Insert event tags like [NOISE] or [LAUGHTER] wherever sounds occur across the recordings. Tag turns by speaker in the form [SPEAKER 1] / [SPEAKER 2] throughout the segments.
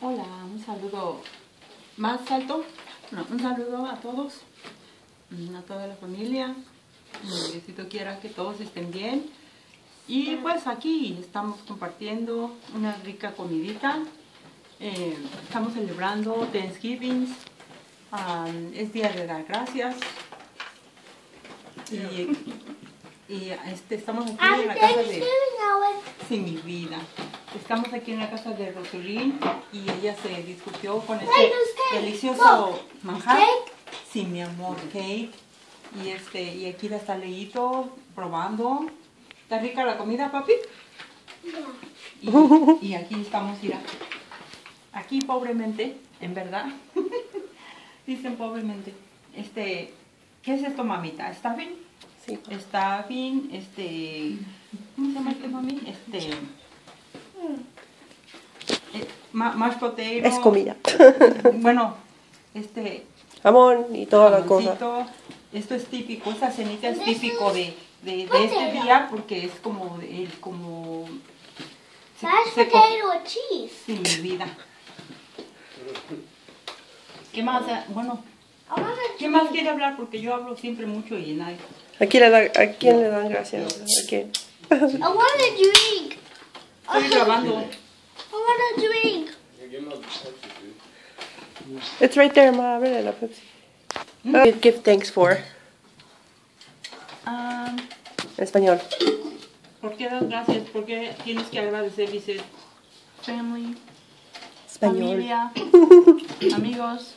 [SPEAKER 1] Hola, un saludo más alto. No, un saludo a todos, mm, a toda la familia. Y Diosito quiera que todos estén bien. Y pues aquí estamos compartiendo una rica comidita. Eh, estamos celebrando Thanksgiving. Um, es día de dar gracias. Y, [LAUGHS] y, este, estamos aquí en la casa de... Sí, mi vida. Estamos aquí en la casa de Rosalín y ella se discutió con este delicioso manjar. Sí, mi amor, cake. Y este, y aquí la está leído, probando. ¿Está rica la comida, papi? Y, [LAUGHS] y aquí estamos, mira. Aquí pobremente, en verdad. [LAUGHS] Dicen pobremente. Este, ¿qué es esto, mamita? ¿Está bien?
[SPEAKER 2] Sí.
[SPEAKER 1] Está bien, este, ¿cómo se llama este mami? Este, mashed potato.
[SPEAKER 2] Es comida. [LAUGHS]
[SPEAKER 1] Bueno, este,
[SPEAKER 2] Jamón y toda la cosa.
[SPEAKER 1] Esto es típico, esta cenita es típico de, de, de este día porque es como, el, como, se- se
[SPEAKER 3] potato cheese.
[SPEAKER 1] Sí, mi vida. ¿Qué más? Ah, Bueno,
[SPEAKER 3] I want a
[SPEAKER 1] ¿qué más quiere hablar? Porque yo hablo siempre mucho y nadie.
[SPEAKER 2] ¿A quién le, da, ¿A quién le dan gracias? ¿A quién?
[SPEAKER 3] I want a drink.
[SPEAKER 1] Estoy [LAUGHS] grabando.
[SPEAKER 3] I want a drink.
[SPEAKER 2] It's right there, ma. Ábrele la Pepsi. Uh, give thanks for. En español.
[SPEAKER 1] ¿Por qué das gracias? ¿Por qué tienes que agradecer? Dices, family,
[SPEAKER 2] Español.
[SPEAKER 1] familia, [LAUGHS] amigos,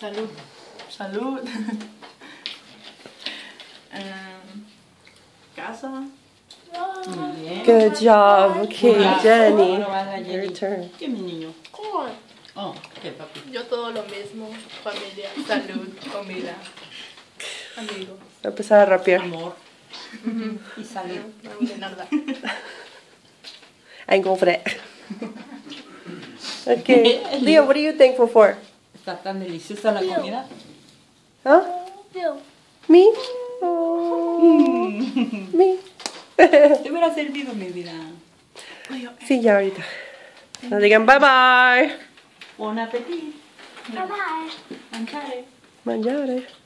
[SPEAKER 1] salud, salud, Em, [LAUGHS] casa.
[SPEAKER 2] Good job. Okay,
[SPEAKER 1] Jenny.
[SPEAKER 2] Your turn.
[SPEAKER 1] ¿Qué, mi niño?
[SPEAKER 3] Corn.
[SPEAKER 1] Oh, ¿qué, papi?
[SPEAKER 4] Yo todo lo mismo, familia, salud, comida, amigos.
[SPEAKER 2] Voy a empezar a rapear.
[SPEAKER 1] Amor [LAUGHS] y salud.
[SPEAKER 4] No de nada. [LAUGHS]
[SPEAKER 2] En confre. [LAUGHS] Okay. Leo, what are you thankful for?
[SPEAKER 1] Está tan deliciosa la comida.
[SPEAKER 2] Huh?
[SPEAKER 3] Bill.
[SPEAKER 2] Me? Oh, me.
[SPEAKER 1] Te hubiera servido mi vida.
[SPEAKER 2] Sí, ya ahorita. No digan bye bye.
[SPEAKER 1] Bon appetit.
[SPEAKER 3] Bye bye.
[SPEAKER 1] Mangiare.
[SPEAKER 2] Mangiare.